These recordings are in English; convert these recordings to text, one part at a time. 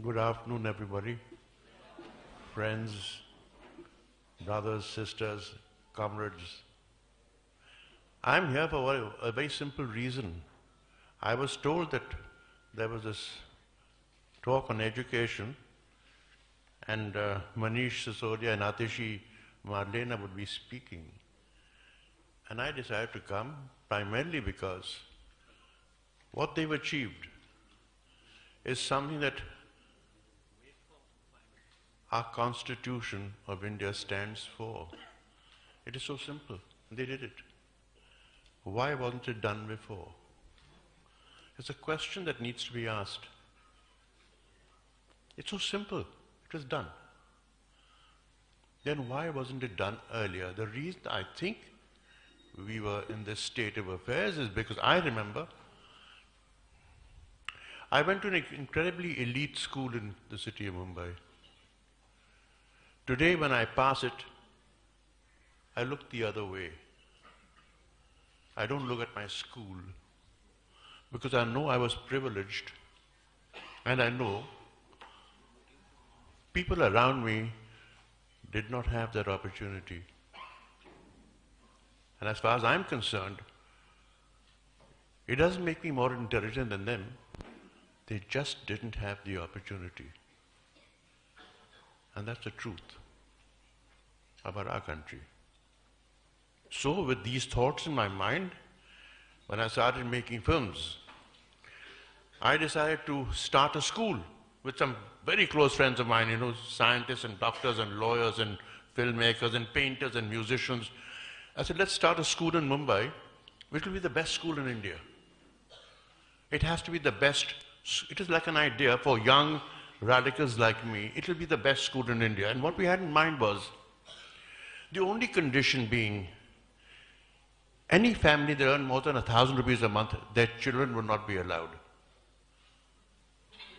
Good afternoon, everybody. Friends, brothers, sisters, comrades. I'm here for a very simple reason. I was told that there was this talk on education, and uh, Manish Sisodia and Atishi Marlena would be speaking. And I decided to come primarily because what they've achieved is something that our Constitution of India stands for. It is so simple. They did it. Why wasn't it done before? It's a question that needs to be asked. It's so simple. It was done. Then why wasn't it done earlier? The reason I think we were in this state of affairs is because I remember I went to an incredibly elite school in the city of Mumbai. Today, when I pass it, I look the other way. I don't look at my school because I know I was privileged and I know people around me did not have that opportunity. And as far as I'm concerned, it doesn't make me more intelligent than them. They just didn't have the opportunity. And that's the truth about our country. So, with these thoughts in my mind, when I started making films, I decided to start a school with some very close friends of mine, you know, scientists and doctors and lawyers and filmmakers and painters and musicians. I said, let's start a school in Mumbai, which will be the best school in India. It has to be the best it is like an idea for young radicals like me. It will be the best school in India. And what we had in mind was the only condition being any family that earned more than a thousand rupees a month, their children would not be allowed.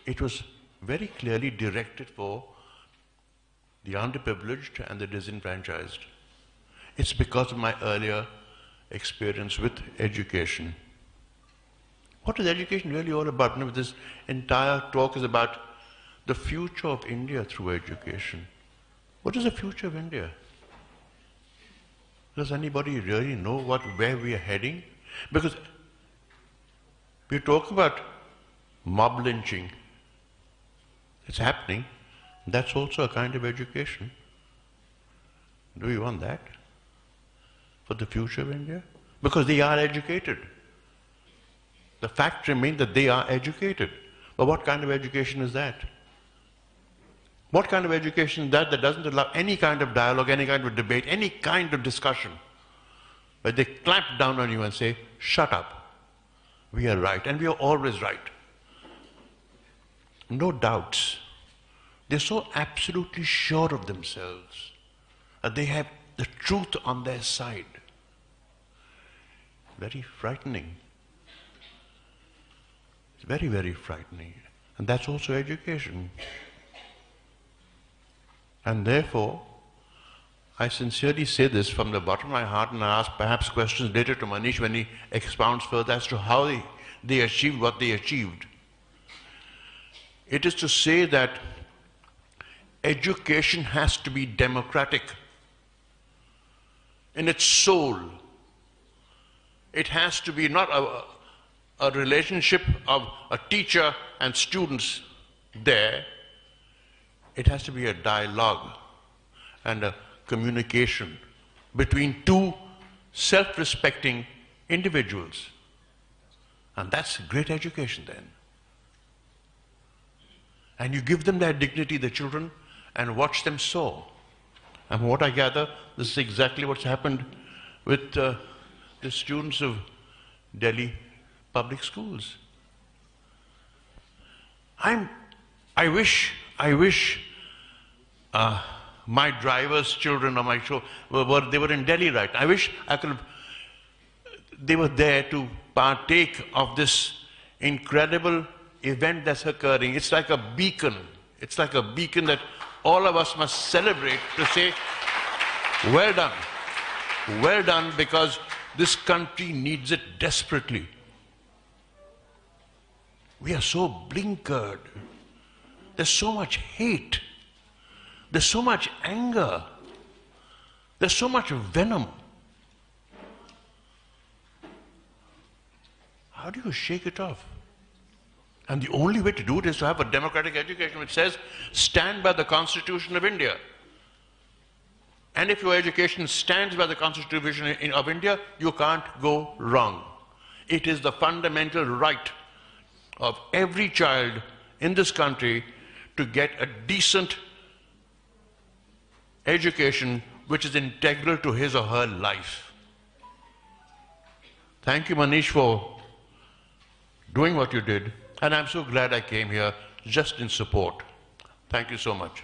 It was very clearly directed for the underprivileged and the disenfranchised. It's because of my earlier experience with education. What is education really all about? You know, this entire talk is about the future of India through education. What is the future of India? Does anybody really know what, where we are heading? Because we talk about mob lynching. It's happening. That's also a kind of education. Do we want that for the future of India? Because they are educated. The fact remains that they are educated. But what kind of education is that? What kind of education is that that doesn't allow any kind of dialogue, any kind of debate, any kind of discussion? But they clamp down on you and say, shut up. We are right, and we are always right. No doubts. They're so absolutely sure of themselves that they have the truth on their side. Very frightening. It's very, very frightening. And that's also education. And therefore, I sincerely say this from the bottom of my heart and I ask perhaps questions later to Manish when he expounds further as to how they, they achieved what they achieved. It is to say that education has to be democratic in its soul. It has to be not a, a relationship of a teacher and students there, it has to be a dialogue and a communication between two self-respecting individuals. And that's great education then. And you give them their dignity, the children, and watch them soar. And what I gather, this is exactly what's happened with uh, the students of Delhi public schools. I'm, I wish, I wish uh, my driver's children or my show, were, they were in Delhi right. I wish I could they were there to partake of this incredible event that's occurring. It's like a beacon. It's like a beacon that all of us must celebrate to say, well done. Well done because this country needs it desperately. We are so blinkered. There's so much hate. There's so much anger. There's so much venom. How do you shake it off? And the only way to do it is to have a democratic education which says, stand by the Constitution of India. And if your education stands by the Constitution of India, you can't go wrong. It is the fundamental right of every child in this country to get a decent education which is integral to his or her life. Thank you, Manish, for doing what you did. And I'm so glad I came here just in support. Thank you so much.